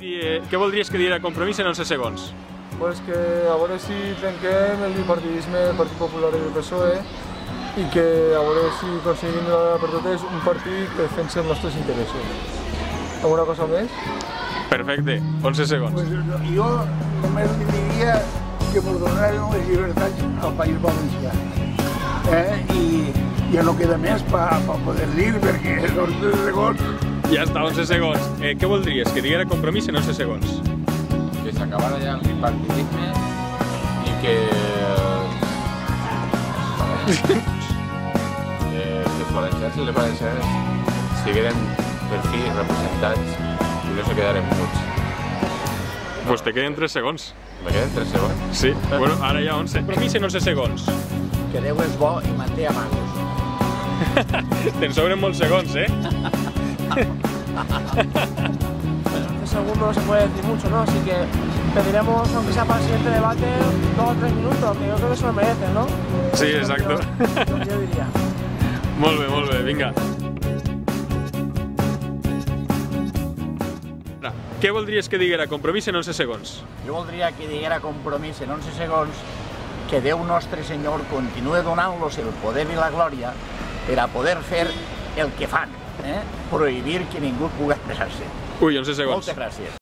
Eh, Què voldries que diguera compromís en 11 segons? Pues que a veure si trenquem el bipartidisme del Partit Popular i del PSOE i que a veure si aconseguim per totes un partit que defensi els nostres interessos. Alguna cosa més? Perfecte, 11 segons. Pues jo només li diria que ens donaran les llibertats al País Valencià. Eh? I ja no queda més per pa poder dir, perquè els 11 segons Ja està, 11 segons. Eh, què voldries? Que diguera compromís en 11 segons. que se acabara ya el bipartidisme y que eh, els valencians i les valencianes sigueren per fi representats i no se quedaren muts. Pues te queden 3 segons. Me queden 3 segons. Sí, bueno, ara ja 11. Compromís en 11 segons. que Déu és bo i manté amagos. Te'n sobren molts segons, eh? Segundo no se puede decir mucho, ¿no? Así que pediremos, aunque sea para el siguiente debate, dos o tres minutos, que yo creo que se lo merecen, ¿no? Sí, exacto. Yo diría. bé, vinga. Ara, Què voldries que diguera compromís en 11 segons? Jo voldria que diguera compromís en 11 segons que Déu nostre Senyor continue donant-los el poder i la glòria per a poder fer el que fan, eh? prohibir que ningú pugui expressar-se. Ui, 11 segons. Moltes gràcies.